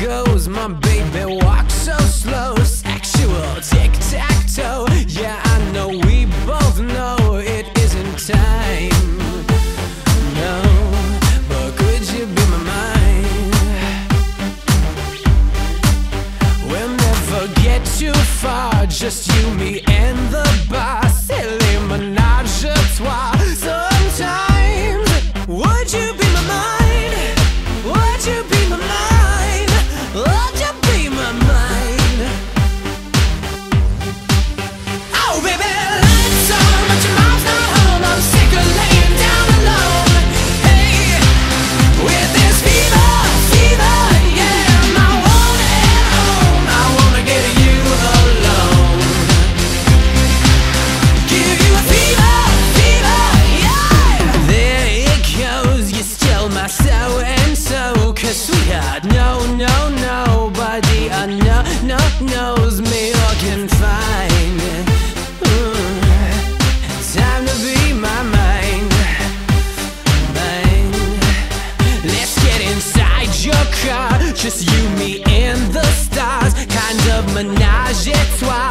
goes, my baby walks so slow, sexual tic tac toe. Yeah, I know we both know it isn't time. No, but could you be my mind? We'll never get too far, just you, me, and the bar. Silly menage a trois. Cause sweetheart, no, no, nobody I know, no, knows me or can find. Mm. Time to be my mind. Let's get inside your car. Just you, me, and the stars. Kind of menage a trois.